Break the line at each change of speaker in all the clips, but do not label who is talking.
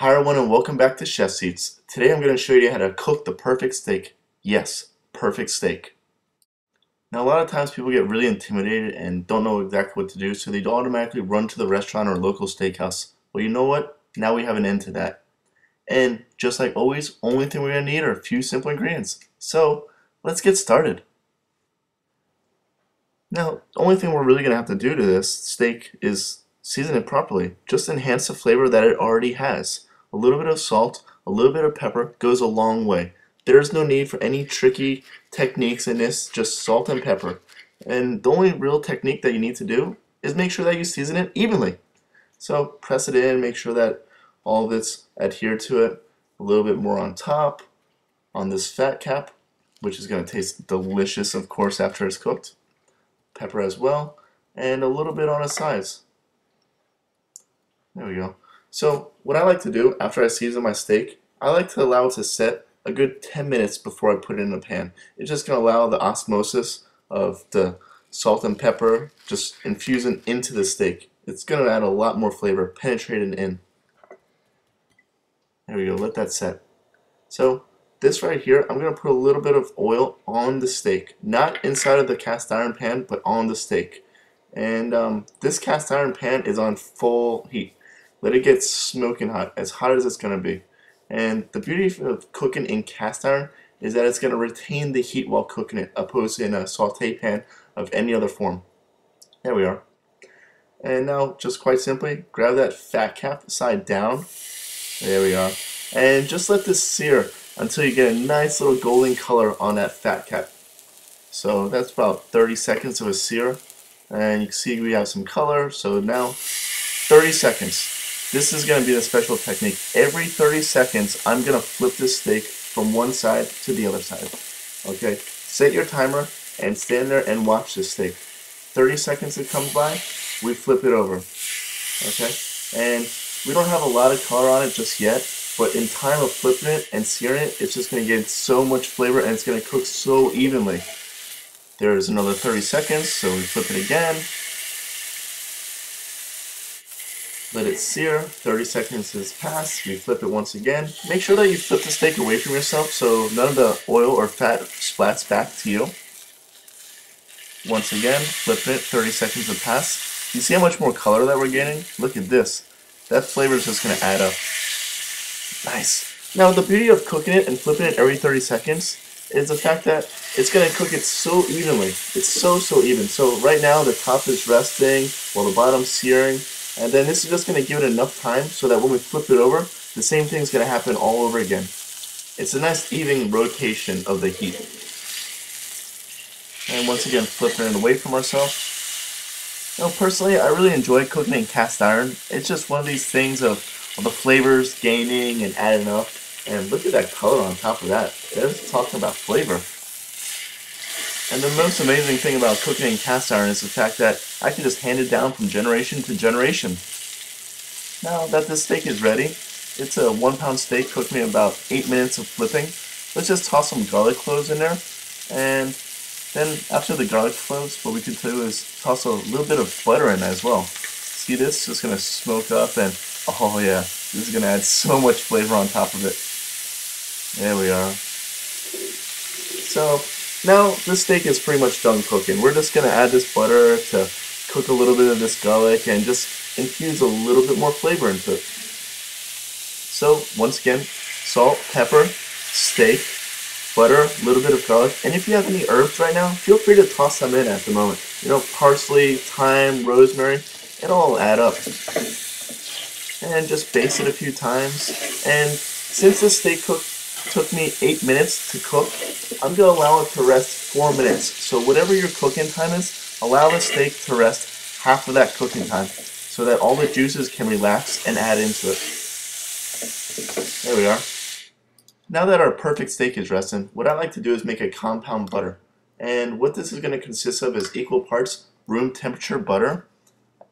Hi everyone and welcome back to ChefsEase. Today I'm going to show you how to cook the perfect steak. Yes, perfect steak. Now a lot of times people get really intimidated and don't know exactly what to do so they automatically run to the restaurant or local steakhouse. Well you know what? Now we have an end to that. And just like always, only thing we're going to need are a few simple ingredients. So let's get started. Now the only thing we're really going to have to do to this steak is season it properly. Just enhance the flavor that it already has. A little bit of salt, a little bit of pepper goes a long way. There's no need for any tricky techniques in this, just salt and pepper. And the only real technique that you need to do is make sure that you season it evenly. So press it in, make sure that all of it's adhered to it. A little bit more on top, on this fat cap, which is going to taste delicious, of course, after it's cooked. Pepper as well, and a little bit on the sides. There we go. So what I like to do after I season my steak, I like to allow it to set a good 10 minutes before I put it in the pan. It's just going to allow the osmosis of the salt and pepper just infusing into the steak. It's going to add a lot more flavor, penetrating in. There we go, let that set. So this right here, I'm going to put a little bit of oil on the steak. Not inside of the cast iron pan, but on the steak. And um, this cast iron pan is on full heat. Let it get smoking hot, as hot as it's going to be. And the beauty of cooking in cast iron is that it's going to retain the heat while cooking it, opposed to in a saute pan of any other form. There we are. And now, just quite simply, grab that fat cap side down. There we are. And just let this sear until you get a nice little golden color on that fat cap. So that's about 30 seconds of a sear. And you can see we have some color. So now, 30 seconds. This is going to be the special technique. Every 30 seconds, I'm going to flip this steak from one side to the other side. Okay? Set your timer and stand there and watch this steak. 30 seconds it comes by, we flip it over. Okay? And we don't have a lot of color on it just yet, but in time of flipping it and searing it, it's just going to get so much flavor and it's going to cook so evenly. There's another 30 seconds, so we flip it again. Let it sear. 30 seconds has passed. We flip it once again. Make sure that you flip the steak away from yourself so none of the oil or fat splats back to you. Once again, flip it. 30 seconds have passed. You see how much more color that we're getting? Look at this. That flavor is just going to add up. Nice. Now the beauty of cooking it and flipping it every 30 seconds is the fact that it's going to cook it so evenly. It's so, so even. So right now the top is resting while the bottom's searing. And then this is just going to give it enough time so that when we flip it over, the same thing is going to happen all over again. It's a nice even rotation of the heat. And once again, flipping it away from ourselves. Now, personally, I really enjoy cooking in cast iron. It's just one of these things of, of the flavors gaining and adding up. And look at that color on top of that. There's talking about flavor. And the most amazing thing about cooking in cast iron is the fact that I can just hand it down from generation to generation. Now that this steak is ready, it's a one pound steak, cooked me about 8 minutes of flipping. Let's just toss some garlic cloves in there. And then after the garlic cloves, what we could do is toss a little bit of butter in as well. See this? Just to smoke up and oh yeah, this is to add so much flavor on top of it. There we are. So now, this steak is pretty much done cooking. We're just going to add this butter to cook a little bit of this garlic and just infuse a little bit more flavor into it. So, once again, salt, pepper, steak, butter, a little bit of garlic, and if you have any herbs right now, feel free to toss them in at the moment. You know, parsley, thyme, rosemary, it'll all add up. And just baste it a few times. And since the steak cooked took me 8 minutes to cook, I'm going to allow it to rest 4 minutes. So whatever your cooking time is, allow the steak to rest half of that cooking time so that all the juices can relax and add into it. There we are. Now that our perfect steak is resting, what I like to do is make a compound butter. And what this is going to consist of is equal parts room temperature butter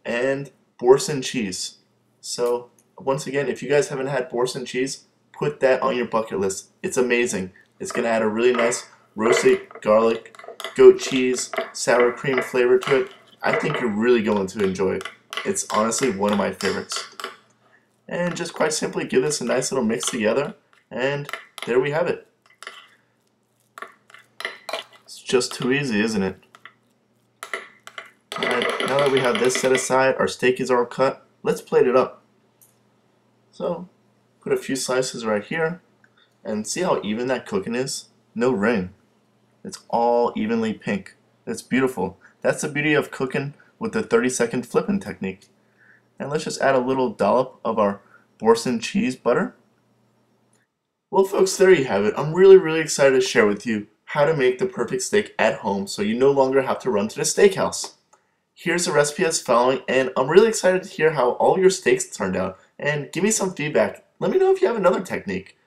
and Boursin cheese. So once again, if you guys haven't had Boursin cheese, put that on your bucket list. It's amazing. It's going to add a really nice roasted garlic, goat cheese, sour cream flavor to it. I think you're really going to enjoy it. It's honestly one of my favorites. and just quite simply give this a nice little mix together and there we have it. It's just too easy, isn't it? Alright, now that we have this set aside, our steak is all cut, let's plate it up. So, put a few slices right here, and see how even that cooking is? No ring. It's all evenly pink. It's beautiful. That's the beauty of cooking with the 30 second flipping technique. And let's just add a little dollop of our Boursin cheese butter. Well folks, there you have it. I'm really, really excited to share with you how to make the perfect steak at home so you no longer have to run to the steakhouse. Here's the recipe as following, and I'm really excited to hear how all your steaks turned out, and give me some feedback. Let me know if you have another technique.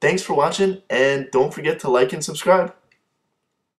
Thanks for watching, and don't forget to like and subscribe.